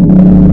you